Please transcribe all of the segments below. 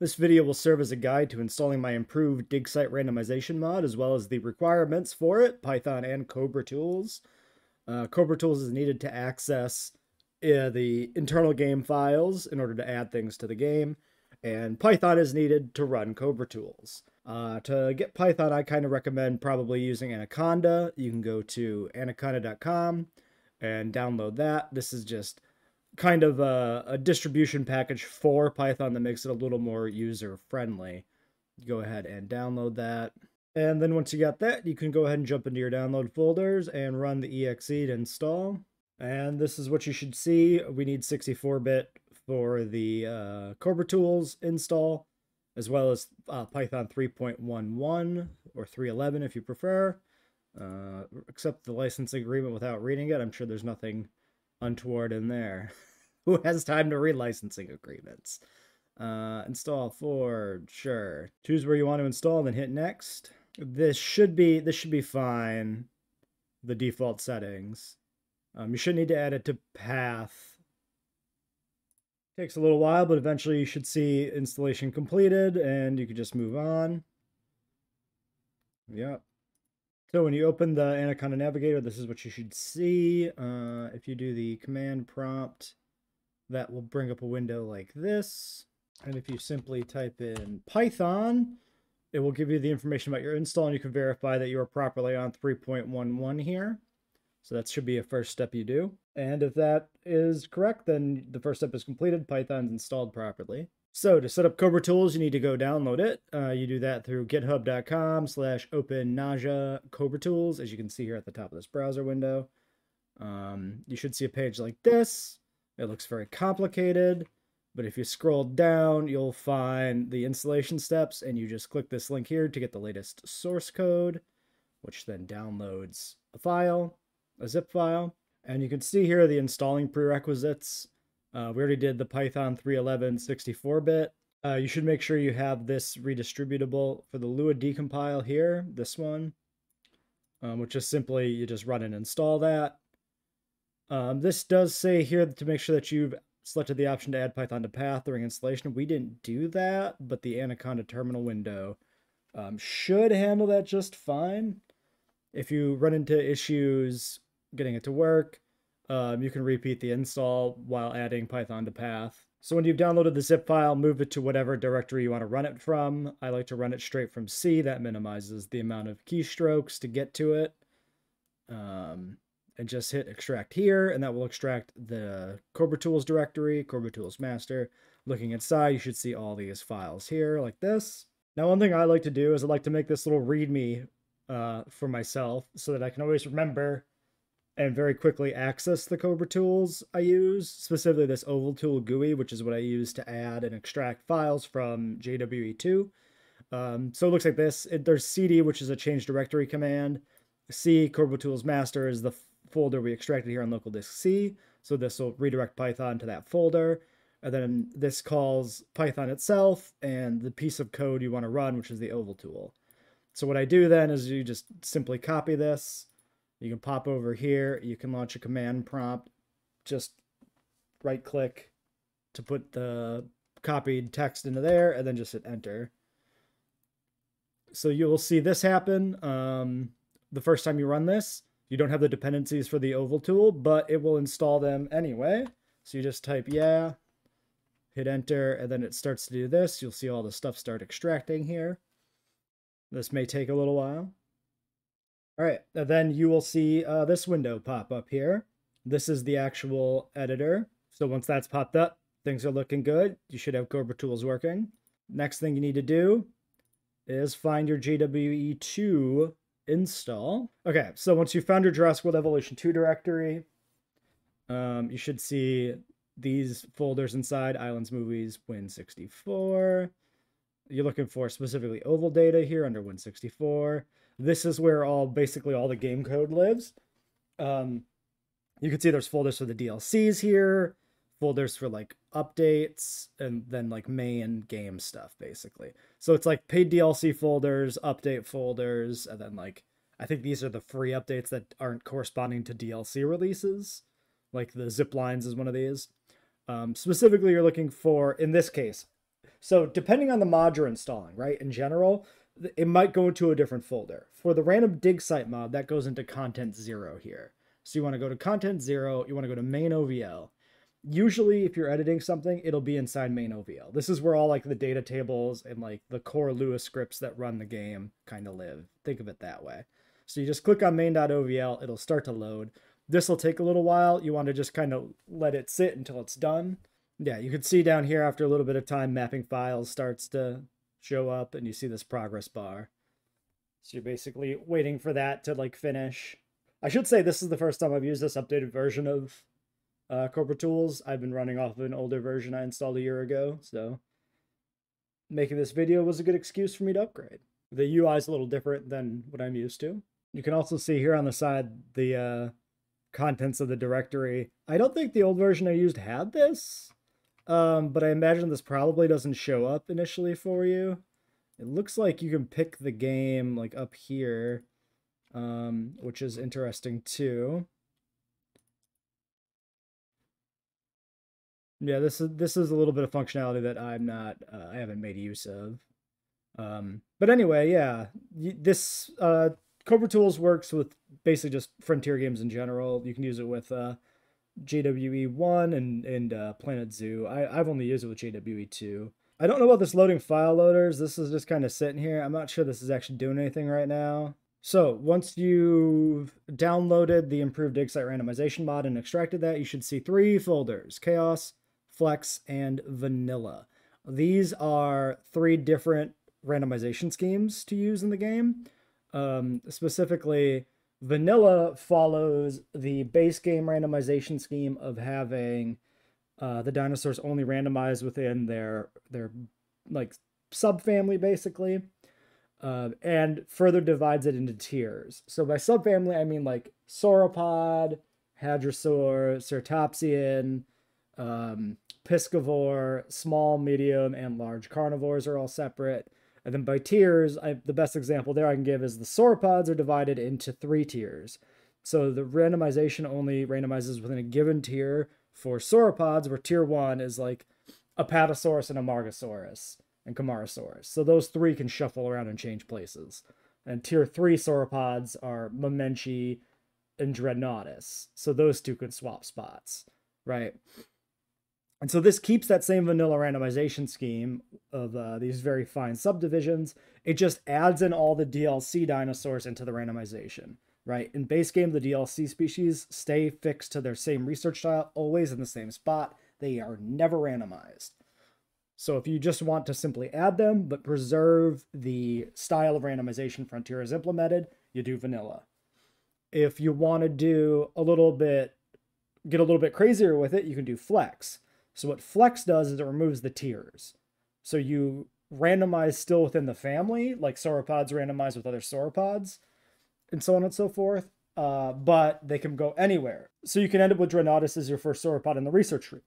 This video will serve as a guide to installing my improved dig site randomization mod, as well as the requirements for it, Python and Cobra tools. Uh, Cobra tools is needed to access uh, the internal game files in order to add things to the game, and Python is needed to run Cobra tools. Uh, to get Python, I kind of recommend probably using Anaconda. You can go to anaconda.com and download that. This is just kind of a, a distribution package for Python that makes it a little more user friendly. Go ahead and download that. And then once you got that, you can go ahead and jump into your download folders and run the exe to install. And this is what you should see. We need 64-bit for the uh, Cobra Tools install, as well as uh, Python 3.11 or 3.11 if you prefer. Uh, accept the license agreement without reading it. I'm sure there's nothing untoward in there. Who has time to read licensing agreements? Uh, install for sure. Choose where you want to install, then hit next. This should be this should be fine. The default settings. Um, you shouldn't need to add it to path. Takes a little while, but eventually you should see installation completed, and you can just move on. Yep. So when you open the Anaconda Navigator, this is what you should see. Uh, if you do the command prompt, that will bring up a window like this. And if you simply type in Python, it will give you the information about your install and you can verify that you are properly on 3.11 here. So that should be a first step you do. And if that is correct, then the first step is completed. Python's installed properly. So to set up Cobra Tools, you need to go download it. Uh, you do that through github.com slash open Cobra Tools, as you can see here at the top of this browser window. Um, you should see a page like this. It looks very complicated, but if you scroll down, you'll find the installation steps, and you just click this link here to get the latest source code, which then downloads a file, a zip file. And you can see here the installing prerequisites. Uh, we already did the Python 3.11 64-bit. Uh, you should make sure you have this redistributable for the Lua decompile here, this one, um, which is simply you just run and install that. Um, this does say here to make sure that you've selected the option to add Python to path during installation. We didn't do that, but the Anaconda terminal window um, should handle that just fine. If you run into issues getting it to work, um, you can repeat the install while adding Python to path. So when you've downloaded the zip file, move it to whatever directory you want to run it from. I like to run it straight from C. That minimizes the amount of keystrokes to get to it. Um, and just hit extract here, and that will extract the Cobra Tools directory, Cobra Tools master. Looking inside, you should see all these files here like this. Now, one thing I like to do is I like to make this little README uh, for myself so that I can always remember and very quickly access the Cobra tools I use, specifically this Oval Tool GUI, which is what I use to add and extract files from JWE2. Um, so it looks like this. It, there's CD, which is a change directory command. C, Cobra Tools Master, is the folder we extracted here on local disk C. So this will redirect Python to that folder. And then this calls Python itself and the piece of code you want to run, which is the oval tool. So what I do then is you just simply copy this. You can pop over here. You can launch a command prompt. Just right click to put the copied text into there and then just hit enter. So you'll see this happen um, the first time you run this. You don't have the dependencies for the oval tool, but it will install them anyway. So you just type yeah, hit enter, and then it starts to do this. You'll see all the stuff start extracting here. This may take a little while. All right, then you will see uh, this window pop up here. This is the actual editor. So once that's popped up, things are looking good. You should have Cobra Tools working. Next thing you need to do is find your JWE2 install. Okay, so once you found your Jurassic World Evolution 2 directory, um, you should see these folders inside Islands Movies Win64. You're looking for specifically oval data here under Win64. This is where all basically all the game code lives. Um, you can see there's folders for the DLCs here, folders for like updates, and then like main game stuff basically. So it's like paid DLC folders, update folders, and then like I think these are the free updates that aren't corresponding to DLC releases. Like the zip lines is one of these. Um, specifically, you're looking for, in this case, So depending on the mod you're installing, right? In general, it might go into a different folder. For the random dig site mod, that goes into content zero here. So you want to go to content zero, you want to go to main OVL. Usually, if you're editing something, it'll be inside main OVL. This is where all like the data tables and like the core Lua scripts that run the game kind of live. Think of it that way. So you just click on main.ovl, it'll start to load. This will take a little while. You want to just kind of let it sit until it's done. Yeah, you can see down here after a little bit of time, mapping files starts to show up and you see this progress bar. So you're basically waiting for that to like finish. I should say this is the first time I've used this updated version of uh, Cobra Tools. I've been running off of an older version I installed a year ago, so making this video was a good excuse for me to upgrade. The UI is a little different than what I'm used to. You can also see here on the side the uh, contents of the directory. I don't think the old version I used had this, um, but I imagine this probably doesn't show up initially for you. It looks like you can pick the game like up here, um, which is interesting too. Yeah, this is this is a little bit of functionality that I'm not uh, I haven't made use of. Um, but anyway, yeah, this uh, Cobra Tools works with basically just Frontier games in general. You can use it with uh, JWE one and and uh, Planet Zoo. I I've only used it with JWE two. I don't know about this loading file loaders. This is just kind of sitting here. I'm not sure this is actually doing anything right now. So once you've downloaded the improved dig site randomization mod and extracted that, you should see three folders: Chaos, Flex, and Vanilla. These are three different randomization schemes to use in the game. Um, specifically, Vanilla follows the base game randomization scheme of having uh, the dinosaurs only randomized within their their like subfamily, basically, uh, and further divides it into tiers. So by subfamily, I mean like sauropod, hadrosaur, ceratopsian, um, piscivore, small, medium, and large carnivores are all separate. And then by tiers, I, the best example there I can give is the sauropods are divided into three tiers. So the randomization only randomizes within a given tier for sauropods, where tier one is like Apatosaurus and Amargasaurus and Camarasaurus. So those three can shuffle around and change places. And tier three sauropods are Mamenchi and Dreadnoughtus. So those two can swap spots, right? And so this keeps that same vanilla randomization scheme of uh, these very fine subdivisions. It just adds in all the DLC dinosaurs into the randomization, right? In base game, the DLC species stay fixed to their same research style, always in the same spot. They are never randomized. So if you just want to simply add them, but preserve the style of randomization Frontier has implemented, you do vanilla. If you want to do a little bit, get a little bit crazier with it, you can do flex so what flex does is it removes the tiers. So you randomize still within the family, like sauropods randomize with other sauropods, and so on and so forth. Uh, but they can go anywhere. So you can end up with Dreadnoughtus as your first sauropod in the research tree.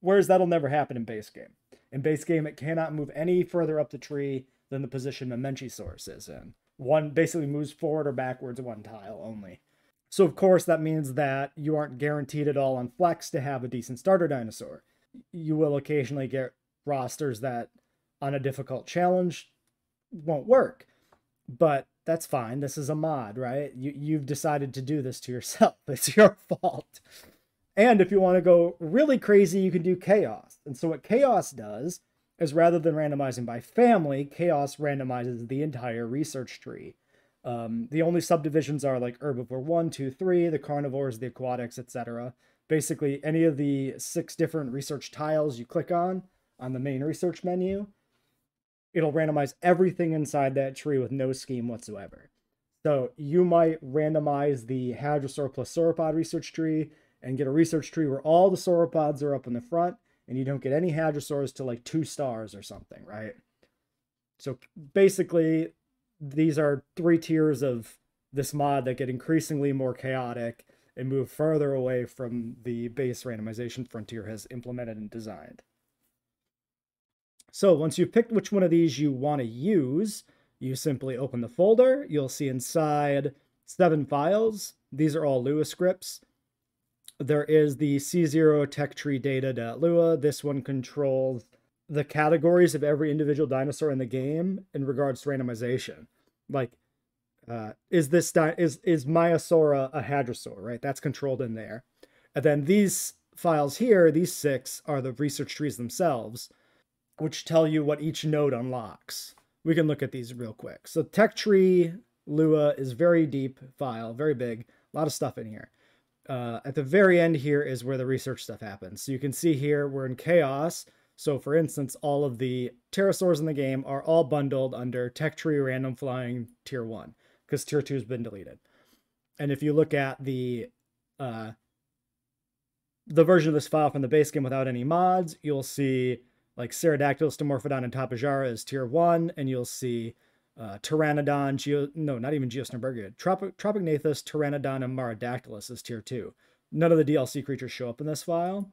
Whereas that'll never happen in base game. In base game, it cannot move any further up the tree than the position Mamenchisaurus is in. One basically moves forward or backwards one tile only. So of course that means that you aren't guaranteed at all on Flex to have a decent starter dinosaur you will occasionally get rosters that on a difficult challenge won't work. But that's fine. This is a mod, right? You you've decided to do this to yourself. It's your fault. And if you want to go really crazy, you can do chaos. And so what chaos does is rather than randomizing by family, chaos randomizes the entire research tree. Um, the only subdivisions are like herbivore one, two, three, the carnivores, the aquatics, etc basically any of the six different research tiles you click on on the main research menu, it'll randomize everything inside that tree with no scheme whatsoever. So you might randomize the Hadrosaur plus Sauropod research tree and get a research tree where all the sauropods are up in the front and you don't get any hadrosaurs to like two stars or something, right? So basically, these are three tiers of this mod that get increasingly more chaotic and move further away from the base randomization Frontier has implemented and designed. So once you've picked which one of these you want to use, you simply open the folder. You'll see inside seven files. These are all Lua scripts. There is the C0 tech tree data.lua. This one controls the categories of every individual dinosaur in the game in regards to randomization. Like, uh, is this di- is is Maiasaura a hadrosaur? Right, that's controlled in there. And then these files here, these six, are the research trees themselves, which tell you what each node unlocks. We can look at these real quick. So tech tree Lua is very deep file, very big, a lot of stuff in here. Uh, at the very end here is where the research stuff happens. So you can see here we're in chaos. So for instance, all of the pterosaurs in the game are all bundled under tech tree random flying tier one because tier two has been deleted. And if you look at the uh, the version of this file from the base game without any mods, you'll see like Pterodactyl, Stomorphodon, and Tapejara is tier one, and you'll see uh, Pteranodon, Geo, no, not even Geosternbergia, Tropic, Tropichnathes, Pteranodon, and Marodactylus is tier two. None of the DLC creatures show up in this file.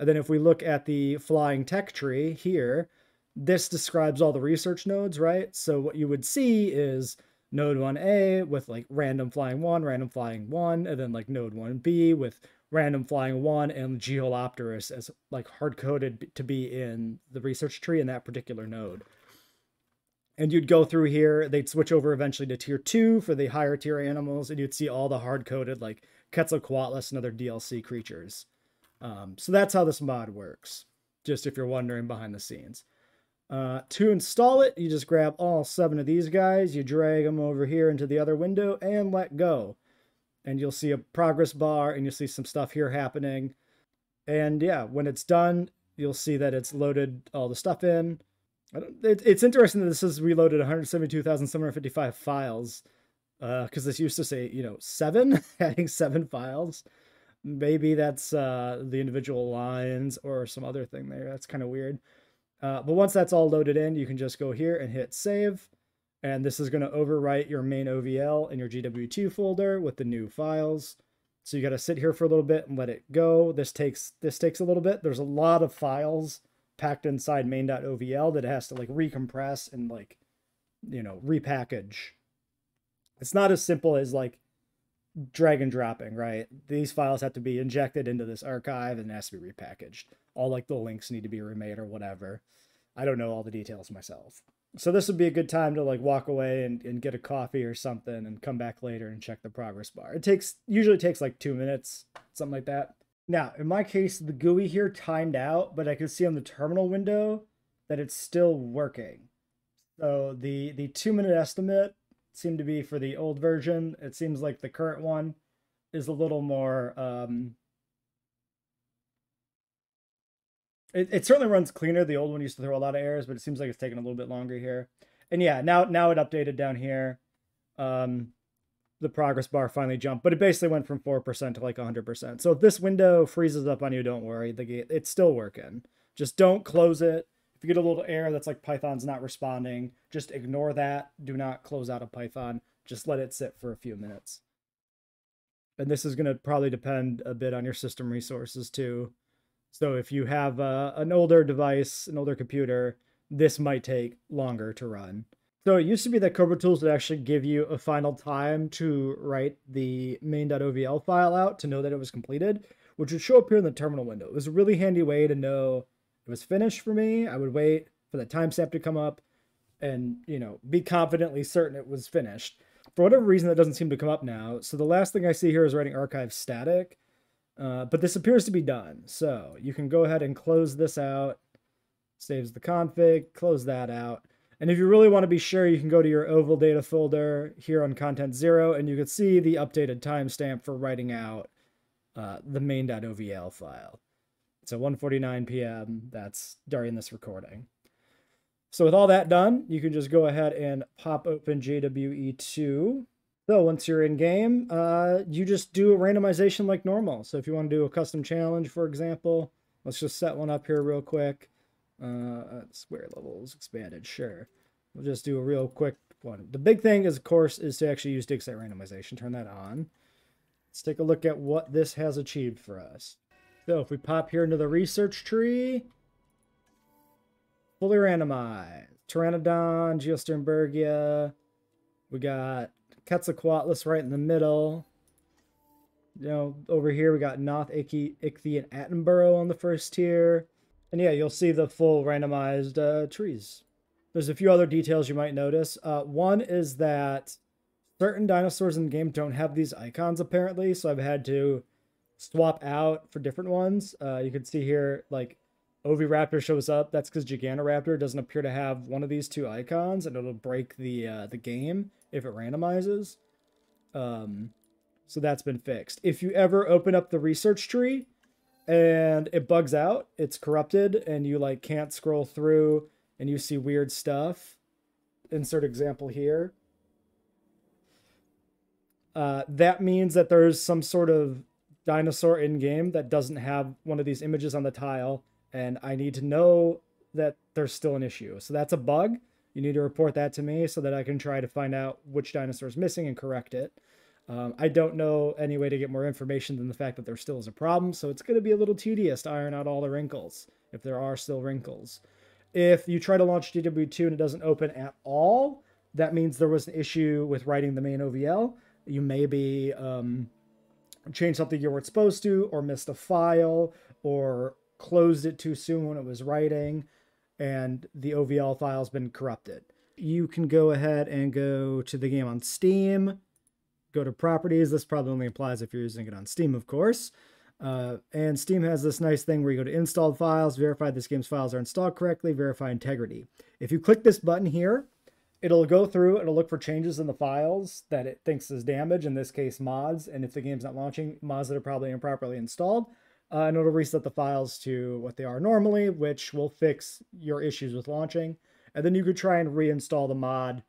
And then if we look at the flying tech tree here, this describes all the research nodes, right? So what you would see is node 1A with like random flying 1, random flying 1, and then like node 1B with random flying 1 and Geolopterus as like hard coded to be in the research tree in that particular node. And you'd go through here, they'd switch over eventually to tier 2 for the higher tier animals, and you'd see all the hard coded like Quetzalcoatlus and other DLC creatures. Um, so that's how this mod works, just if you're wondering behind the scenes. Uh, to install it, you just grab all seven of these guys, you drag them over here into the other window, and let go. And you'll see a progress bar, and you'll see some stuff here happening. And yeah, when it's done, you'll see that it's loaded all the stuff in. It, it's interesting that this has reloaded 172,755 files, because uh, this used to say, you know, seven, adding seven files. Maybe that's uh, the individual lines or some other thing there. That's kind of weird. Uh, but once that's all loaded in, you can just go here and hit save. And this is going to overwrite your main OVL in your GW2 folder with the new files. So you got to sit here for a little bit and let it go. This takes this takes a little bit. There's a lot of files packed inside main.ovl that it has to like recompress and like you know repackage. It's not as simple as like drag and dropping, right? These files have to be injected into this archive and it has to be repackaged. All like the links need to be remade or whatever. I don't know all the details myself. So this would be a good time to like walk away and, and get a coffee or something and come back later and check the progress bar. It takes usually takes like two minutes, something like that. Now, in my case, the GUI here timed out, but I can see on the terminal window that it's still working. So the the two minute estimate seem to be for the old version. It seems like the current one is a little more. Um, it, it certainly runs cleaner. The old one used to throw a lot of errors, but it seems like it's taking a little bit longer here. And yeah, now now it updated down here. Um, the progress bar finally jumped, but it basically went from 4% to like 100%. So if this window freezes up on you, don't worry. The gate, it's still working. Just don't close it if you get a little error that's like Python's not responding, just ignore that. Do not close out of Python. Just let it sit for a few minutes. And this is going to probably depend a bit on your system resources too. So if you have uh, an older device, an older computer, this might take longer to run. So it used to be that Cobra Tools would actually give you a final time to write the main.ovl file out to know that it was completed, which would show up here in the terminal window. It was a really handy way to know it was finished for me. I would wait for the timestamp to come up and, you know, be confidently certain it was finished. For whatever reason, that doesn't seem to come up now. So the last thing I see here is writing archive static, uh, but this appears to be done. So you can go ahead and close this out, saves the config, close that out. And if you really want to be sure, you can go to your oval data folder here on content zero, and you can see the updated timestamp for writing out uh, the main.ovl file. So 1:49 p.m. That's during this recording. So with all that done, you can just go ahead and pop open JWE2. So once you're in game, uh, you just do a randomization like normal. So if you want to do a custom challenge, for example, let's just set one up here real quick. Uh, square levels expanded, sure. We'll just do a real quick one. The big thing is, of course, is to actually use dig site randomization. Turn that on. Let's take a look at what this has achieved for us. So if we pop here into the research tree, fully randomized. Pteranodon, Geosternbergia. We got Quetzalcoatlus right in the middle. You know, over here we got Noth, Ichthy, Ichthy, and Attenborough on the first tier. And yeah, you'll see the full randomized uh, trees. There's a few other details you might notice. Uh, one is that certain dinosaurs in the game don't have these icons apparently, so I've had to swap out for different ones. Uh, you can see here, like Oviraptor shows up. That's because Gigantoraptor doesn't appear to have one of these two icons, and it'll break the uh, the game if it randomizes. Um, so that's been fixed. If you ever open up the research tree and it bugs out, it's corrupted, and you like can't scroll through, and you see weird stuff. Insert example here. Uh, that means that there's some sort of dinosaur in game that doesn't have one of these images on the tile and I need to know that there's still an issue. So that's a bug. You need to report that to me so that I can try to find out which dinosaur is missing and correct it. Um, I don't know any way to get more information than the fact that there still is a problem, so it's going to be a little tedious to iron out all the wrinkles, if there are still wrinkles. If you try to launch DW2 and it doesn't open at all, that means there was an issue with writing the main OVL. You maybe um, changed something you weren't supposed to, or missed a file, or closed it too soon when it was writing, and the OVL file's been corrupted. You can go ahead and go to the game on Steam, go to properties. This probably only applies if you're using it on Steam, of course. Uh, and Steam has this nice thing where you go to installed files, verify this game's files are installed correctly, verify integrity. If you click this button here, it'll go through, it'll look for changes in the files that it thinks is damage, in this case mods, and if the game's not launching, mods that are probably improperly installed uh, and it'll reset the files to what they are normally, which will fix your issues with launching. And then you could try and reinstall the mod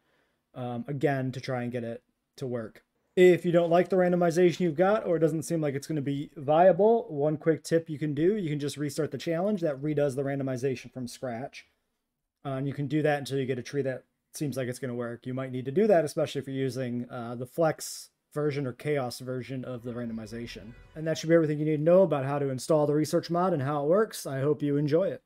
um, again to try and get it to work. If you don't like the randomization you've got, or it doesn't seem like it's going to be viable, one quick tip you can do, you can just restart the challenge that redoes the randomization from scratch. Uh, and you can do that until you get a tree that seems like it's going to work. You might need to do that, especially if you're using uh, the Flex version or chaos version of the randomization. And that should be everything you need to know about how to install the research mod and how it works. I hope you enjoy it.